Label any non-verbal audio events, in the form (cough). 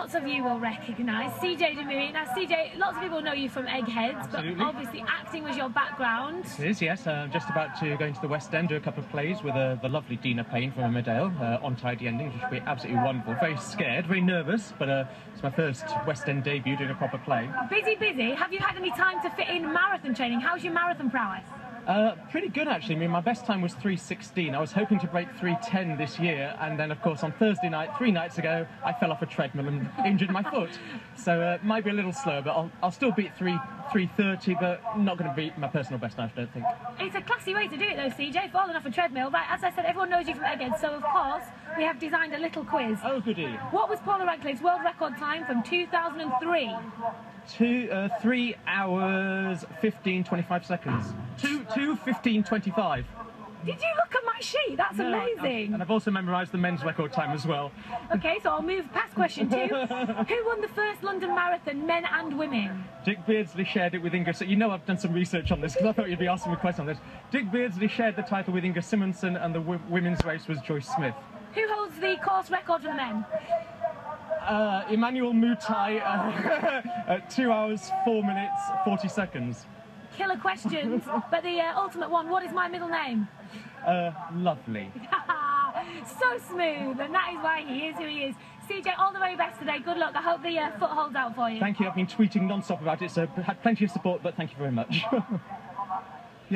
Lots of you will recognise CJ de Mooi. Now, CJ, lots of people know you from Eggheads, Absolutely. but obviously acting was your background. It is, yes. Uh, I'm just about to go into the West End, do a couple of plays with uh, the lovely Deena Payne from Emmerdale uh, on Tidy Endings, which will be absolutely wonderful. Very scared, very nervous, but uh, it's my first West End debut doing a proper play. Busy, busy. Have you had any time to fit in marathon training? How's your marathon prowess? Uh, pretty good actually. I mean, my best time was 3:16. I was hoping to break 3:10 this year, and then of course on Thursday night, three nights ago, I fell off a treadmill and (laughs) injured my foot. So uh, it might be a little slow, but I'll, I'll still beat 3 3:30, but not going to beat my personal best. I don't think. It's a classy way to do it though, CJ, falling off a treadmill. Right, as I said, everyone knows you from Eggheads, so of course we have designed a little quiz. Oh goody. What was Paula Radcliffe's world record time from 2003? Two, uh, three hours, 15, 25 seconds. Two, two, 15, 25. Did you look at my sheet? That's No, I- amazing. and I've also memorised the men's record time as well. Okay, so I'll move past question two. (laughs) Who won the first London Marathon, men and women? Dick Beardsley shared it with Inge. So you know I've done some research on this because I thought you'd be asking me a question on this. Dick Beardsley shared the title with Inge Simonsen, and the w- women's race was Joyce Smith. Who holds the course record for the men? Uh, Emmanuel Mutai, uh, (laughs) at two hours, four minutes, 40 seconds. Killer questions, (laughs) but the uh, ultimate one. What is my middle name? Uh, lovely. (laughs) so smooth, and that is why he is who he is. CJ, all the very best today. Good luck. I hope the uh, foot holds out for you. Thank you. I've been tweeting non-stop about it, so had plenty of support, but thank you very much. (laughs)